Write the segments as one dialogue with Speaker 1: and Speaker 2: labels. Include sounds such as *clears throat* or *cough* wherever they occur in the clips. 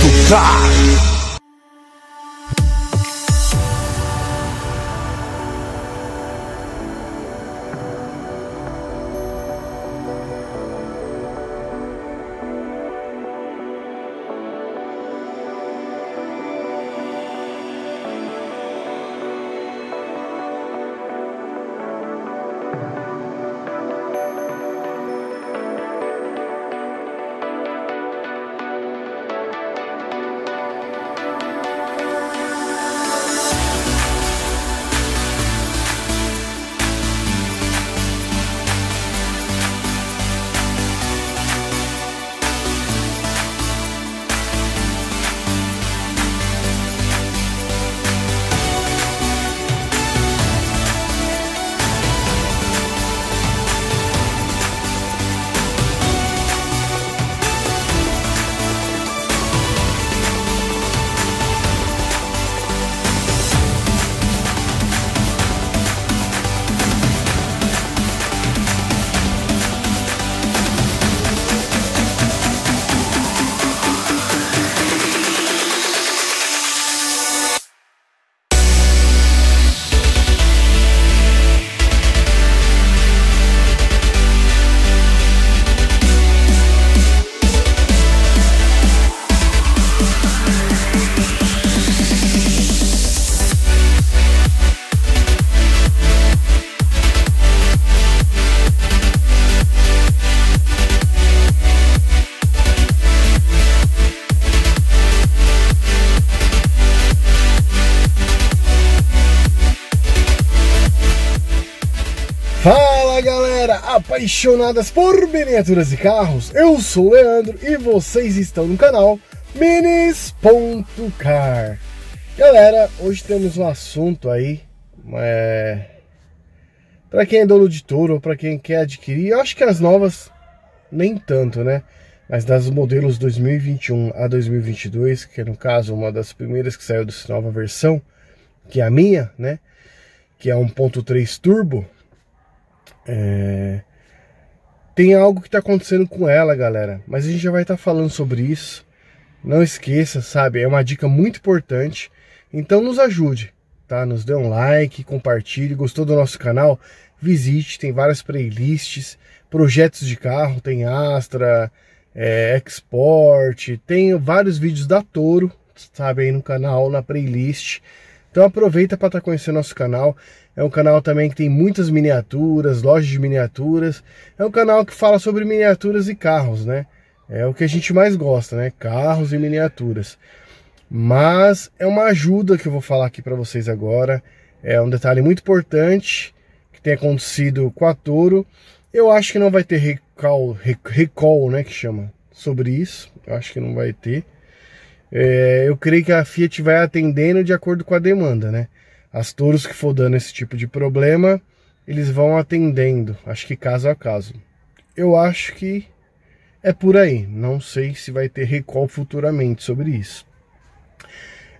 Speaker 1: Car. Apaixonadas por miniaturas e carros, eu sou o Leandro e vocês estão no canal Minis.car. Galera, hoje temos um assunto aí, é... para quem é dono de touro ou para quem quer adquirir, eu acho que as novas nem tanto, né? Mas das modelos 2021 a 2022, que é no caso uma das primeiras que saiu dessa nova versão, que é a minha, né? Que é 1.3 turbo, é tem algo que está acontecendo com ela, galera. Mas a gente já vai estar tá falando sobre isso. Não esqueça, sabe? É uma dica muito importante. Então nos ajude, tá? Nos dê um like, compartilhe. Gostou do nosso canal? Visite, tem várias playlists, projetos de carro, tem Astra, é, Export, tem vários vídeos da Toro, sabe? Aí no canal, na playlist. Então aproveita para estar tá conhecendo nosso canal. É um canal também que tem muitas miniaturas, lojas de miniaturas. É um canal que fala sobre miniaturas e carros, né? É o que a gente mais gosta, né? Carros e miniaturas. Mas é uma ajuda que eu vou falar aqui para vocês agora. É um detalhe muito importante que tem acontecido com a Toro. Eu acho que não vai ter recall, recall né, que chama, sobre isso. Eu acho que não vai ter. É, eu creio que a Fiat vai atendendo de acordo com a demanda, né? as touros que for dando esse tipo de problema, eles vão atendendo, acho que caso a caso. Eu acho que é por aí, não sei se vai ter recall futuramente sobre isso.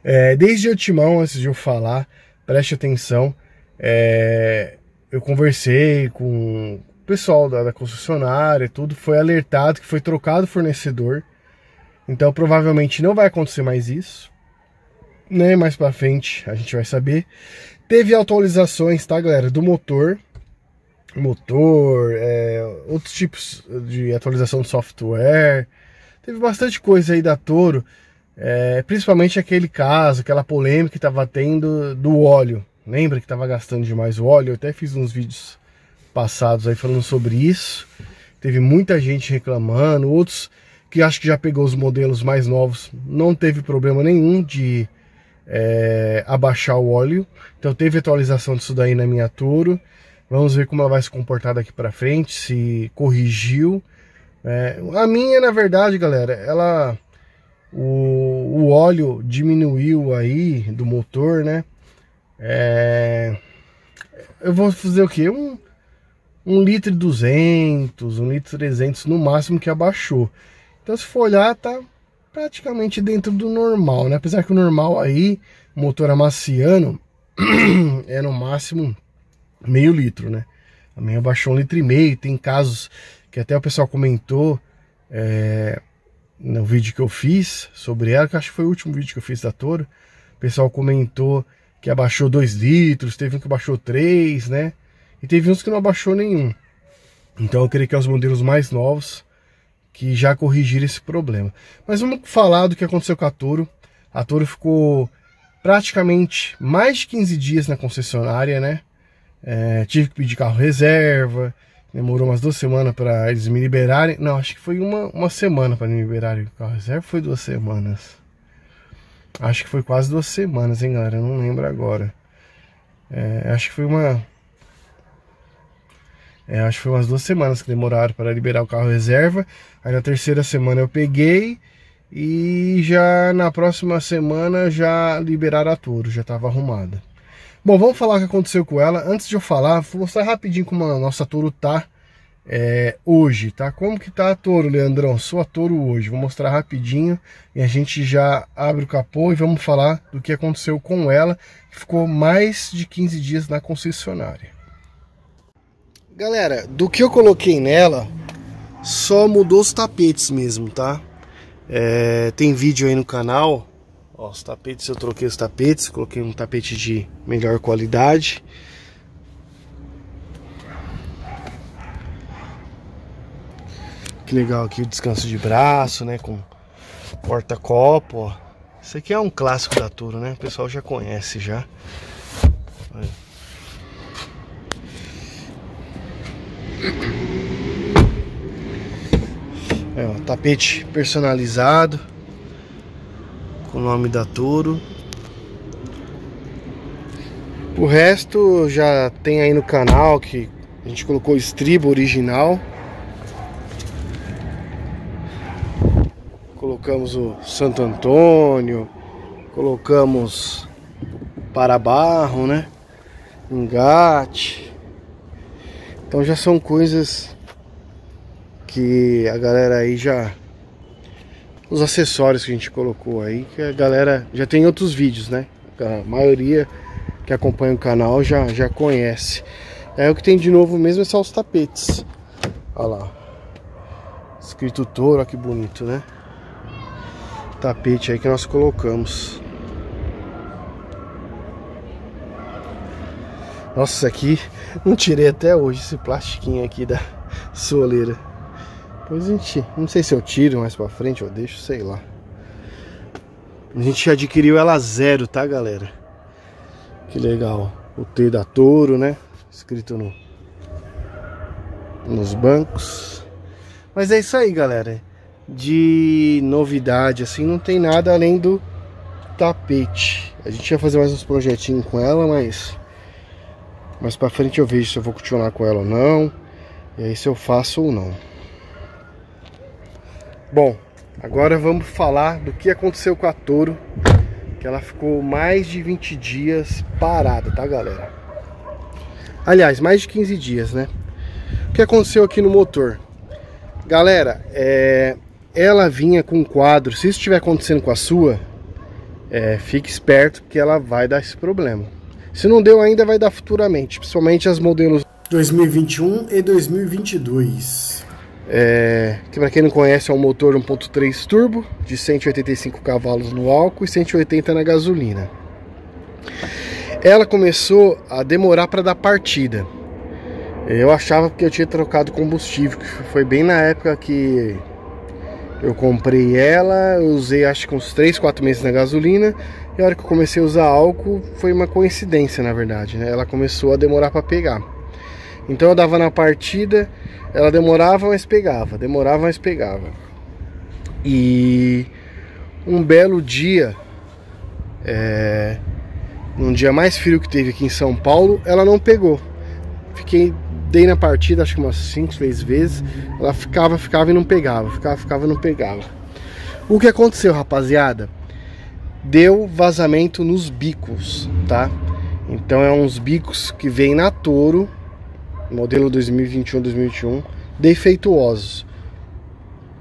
Speaker 1: É, desde antemão, antes de eu falar, preste atenção, é, eu conversei com o pessoal da, da concessionária, tudo, foi alertado que foi trocado o fornecedor, então provavelmente não vai acontecer mais isso né? Mais pra frente a gente vai saber. Teve atualizações, tá, galera? Do motor. Motor, é, outros tipos de atualização de software. Teve bastante coisa aí da Toro. É, principalmente aquele caso, aquela polêmica que estava tendo do óleo. Lembra que estava gastando demais o óleo? Eu até fiz uns vídeos passados aí falando sobre isso. Teve muita gente reclamando, outros que acho que já pegou os modelos mais novos, não teve problema nenhum de é, abaixar o óleo. Então teve atualização disso daí na minha Toro. Vamos ver como ela vai se comportar daqui para frente, se corrigiu. É, a minha, na verdade, galera, ela o, o óleo diminuiu aí do motor, né? É, eu vou fazer o que? Um, um litro e 200, um litro e 300 no máximo que abaixou. Então se for olhar, tá praticamente dentro do normal, né? Apesar que o normal aí, motor amaciano, *clears throat* é no máximo meio litro, né? A minha baixou um litro e meio, tem casos que até o pessoal comentou, é, no vídeo que eu fiz sobre ela, que acho que foi o último vídeo que eu fiz da Toro, o pessoal comentou que abaixou 2 litros, teve um que abaixou 3, né? E teve uns que não abaixou nenhum. Então eu creio que é os modelos mais novos que já corrigiram esse problema. Mas vamos falar do que aconteceu com a Toro. A Toro ficou praticamente mais de 15 dias na concessionária, né? É, tive que pedir carro reserva, demorou umas duas semanas para eles me liberarem. Não, acho que foi uma, uma semana para me liberarem o carro reserva, foi duas semanas. Acho que foi quase duas semanas, hein, galera? Eu não lembro agora. É, acho que foi uma. É, acho que foi umas duas semanas que demoraram para liberar o carro reserva. Aí na terceira semana eu peguei e já na próxima semana já liberaram a Toro, já estava arrumada. Bom, vamos falar o que aconteceu com ela. Antes de eu falar, vou mostrar rapidinho como a nossa Toro tá é, hoje, tá? Como que tá a Toro, Leandrão? Sua Toro hoje. Vou mostrar rapidinho e a gente já abre o capô e vamos falar do que aconteceu com ela, ficou mais de 15 dias na concessionária. Galera, do que eu coloquei nela, só mudou os tapetes mesmo, tá? É, tem vídeo aí no canal Ó, os tapetes, eu troquei os tapetes, coloquei um tapete de melhor qualidade. Que legal aqui o descanso de braço, né, com porta-copo, ó. Isso aqui é um clássico da Turo, né? O pessoal já conhece já. É, ó, tapete personalizado com o nome da Toro. O resto já tem aí no canal que a gente colocou estribo original. Colocamos o Santo Antônio, colocamos para barro, né? Engate. Então já são coisas que a galera aí já os acessórios que a gente colocou aí, que a galera já tem outros vídeos, né? A maioria que acompanha o canal já, já conhece. É o que tem de novo mesmo é só os tapetes. Olha lá. Escrito touro, olha que bonito, né? Tapete aí que nós colocamos. Nossa, isso aqui não tirei até hoje esse plastiquinho aqui da soleira. Depois a gente, não sei se eu tiro mais pra frente ou deixo, sei lá. A gente adquiriu ela zero, tá galera? Que legal. O T da Toro, né? Escrito no, nos bancos. Mas é isso aí, galera. De novidade, assim, não tem nada além do tapete. A gente ia fazer mais uns projetinhos com ela, mas... Mais pra frente eu vejo se eu vou continuar com ela ou não. E aí se eu faço ou não. Bom, agora vamos falar do que aconteceu com a Toro, que ela ficou mais de 20 dias parada, tá galera? Aliás, mais de 15 dias, né? O que aconteceu aqui no motor? Galera, é, ela vinha com um quadro, se isso estiver acontecendo com a sua, é, fique esperto que ela vai dar esse problema. Se não deu ainda, vai dar futuramente, principalmente as modelos 2021 e 2022. É, que para quem não conhece é um motor 1.3 turbo de 185 cavalos no álcool e 180 na gasolina. Ela começou a demorar para dar partida. Eu achava que eu tinha trocado combustível, que foi bem na época que eu comprei ela, eu usei acho que uns 3, 4 meses na gasolina, e a hora que eu comecei a usar álcool foi uma coincidência, na verdade, né? Ela começou a demorar para pegar. Então eu dava na partida, ela demorava, mas pegava, demorava, mas pegava. E um belo dia, é, num dia mais frio que teve aqui em São Paulo, ela não pegou. Fiquei, dei na partida, acho que umas 5, 6 vezes. Ela ficava, ficava e não pegava, ficava, ficava e não pegava. O que aconteceu, rapaziada? Deu vazamento nos bicos, tá? Então é uns bicos que vem na Toro modelo 2021-2021, defeituosos.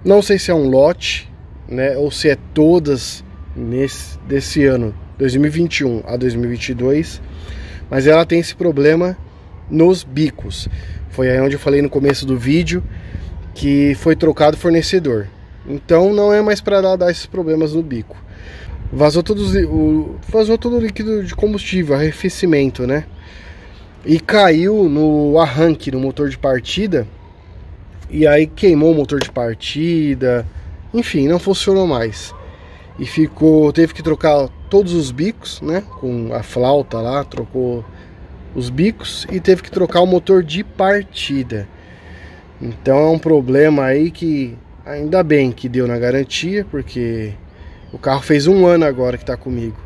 Speaker 1: Não sei se é um lote, né, ou se é todas nesse desse ano 2021 a 2022, mas ela tem esse problema nos bicos. Foi aí onde eu falei no começo do vídeo que foi trocado fornecedor. Então não é mais para dar esses problemas no bico. Vazou, todos, o, vazou todo o líquido de combustível, arrefecimento, né? E caiu no arranque, no motor de partida. E aí queimou o motor de partida. Enfim, não funcionou mais. E ficou. Teve que trocar todos os bicos, né? Com a flauta lá, trocou os bicos e teve que trocar o motor de partida. Então é um problema aí que ainda bem que deu na garantia, porque o carro fez um ano agora que está comigo.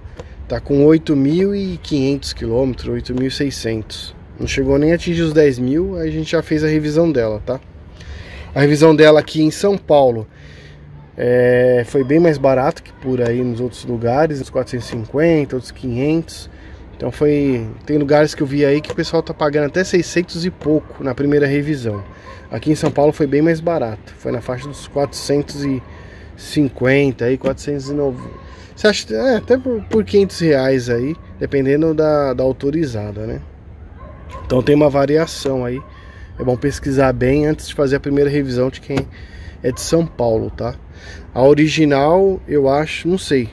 Speaker 1: Tá com 8.500 km, 8.600. Não chegou nem a atingir os 10 mil, a gente já fez a revisão dela, tá? A revisão dela aqui em São Paulo é, foi bem mais barato que por aí nos outros lugares, uns 450, outros 500. Então foi, tem lugares que eu vi aí que o pessoal tá pagando até 600 e pouco na primeira revisão. Aqui em São Paulo foi bem mais barato, foi na faixa dos 450 aí, 490. Você acha é, até por, por 500 reais aí, dependendo da, da autorizada, né? Então tem uma variação aí. É bom pesquisar bem antes de fazer a primeira revisão de quem é de São Paulo, tá? A original, eu acho, não sei.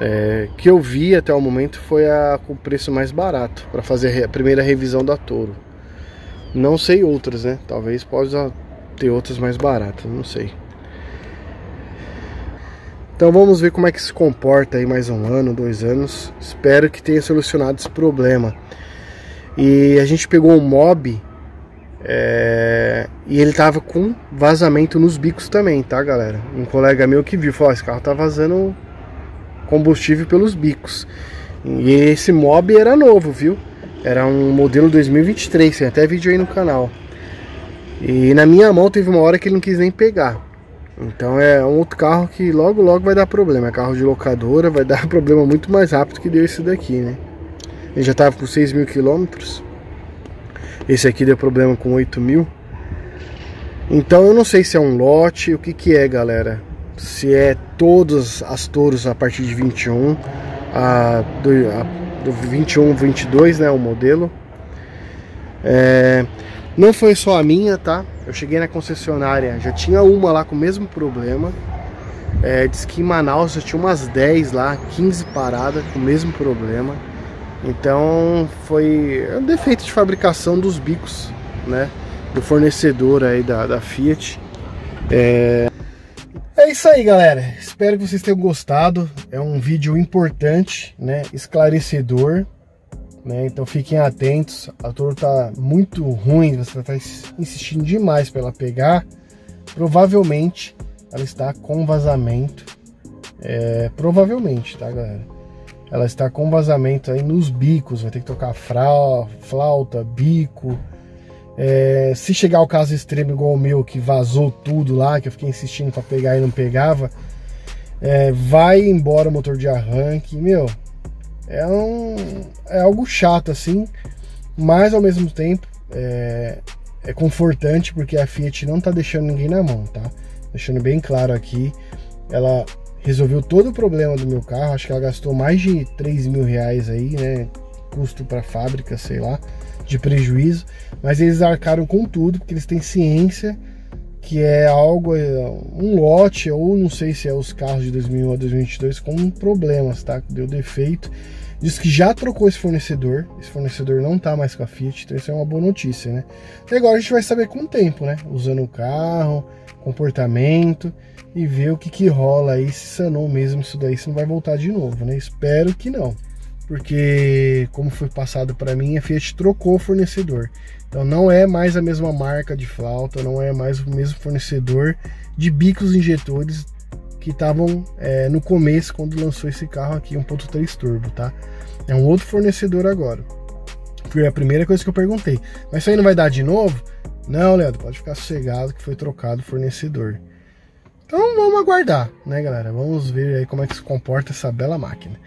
Speaker 1: É, que eu vi até o momento foi a com preço mais barato para fazer a primeira revisão da Toro. Não sei outras, né? Talvez possa ter outras mais baratas, não sei. Então vamos ver como é que se comporta aí mais um ano, dois anos. Espero que tenha solucionado esse problema. E a gente pegou um mob é, e ele tava com vazamento nos bicos também, tá, galera? Um colega meu que viu, falou: esse carro tá vazando combustível pelos bicos. E esse mob era novo, viu? Era um modelo 2023, tem até vídeo aí no canal. E na minha mão teve uma hora que ele não quis nem pegar. Então é um outro carro que logo logo vai dar problema. É carro de locadora, vai dar *laughs* problema muito mais rápido que deu esse daqui, né? Ele já tava com 6 mil quilômetros. Esse aqui deu problema com 8 mil. Então eu não sei se é um lote, o que que é, galera. Se é todas as touros a partir de 21, a, do, a, do 21, 22, né, o modelo. É, não foi só a minha, tá? Eu cheguei na concessionária, já tinha uma lá com o mesmo problema. É, diz que em Manaus já tinha umas 10 lá, 15 paradas com o mesmo problema. Então foi um defeito de fabricação dos bicos, né? Do fornecedor aí da, da Fiat. É... é isso aí, galera. Espero que vocês tenham gostado. É um vídeo importante, né? Esclarecedor. Né? Então fiquem atentos. A torre tá muito ruim. Você está insistindo demais para ela pegar. Provavelmente ela está com vazamento. É, provavelmente, tá, galera? ela está com vazamento aí nos bicos, vai ter que tocar flauta, bico. É, se chegar ao caso extremo igual o meu, que vazou tudo lá, que eu fiquei insistindo para pegar e não pegava, é, vai embora o motor de arranque. Meu, é, um, é algo chato assim, mas ao mesmo tempo é, é confortante porque a Fiat não tá deixando ninguém na mão, tá? Deixando bem claro aqui, ela resolveu todo o problema do meu carro. Acho que ela gastou mais de 3 mil reais aí, né? Custo para fábrica, sei lá, de prejuízo. Mas eles arcaram com tudo, porque eles têm ciência que é algo, é, um lote, ou não sei se é os carros de 2001 a 2022 com problemas, tá? Deu defeito. Diz que já trocou esse fornecedor, esse fornecedor não tá mais com a Fiat, então isso é uma boa notícia, né? E agora a gente vai saber com o tempo, né? Usando o carro, comportamento e ver o que, que rola aí, se sanou mesmo isso daí, se não vai voltar de novo, né? Espero que não, porque como foi passado para mim, a Fiat trocou o fornecedor. Então não é mais a mesma marca de flauta, não é mais o mesmo fornecedor de bicos injetores que estavam é, no começo quando lançou esse carro aqui 1.3 turbo, tá? É um outro fornecedor agora. Foi a primeira coisa que eu perguntei. Mas isso aí não vai dar de novo? Não, Leandro, pode ficar sossegado que foi trocado o fornecedor. Então vamos aguardar, né, galera? Vamos ver aí como é que se comporta essa bela máquina.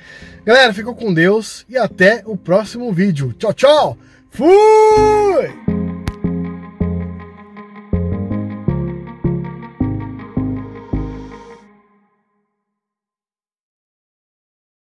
Speaker 1: Galera, ficou com Deus e até o próximo vídeo. Tchau, tchau! Fui!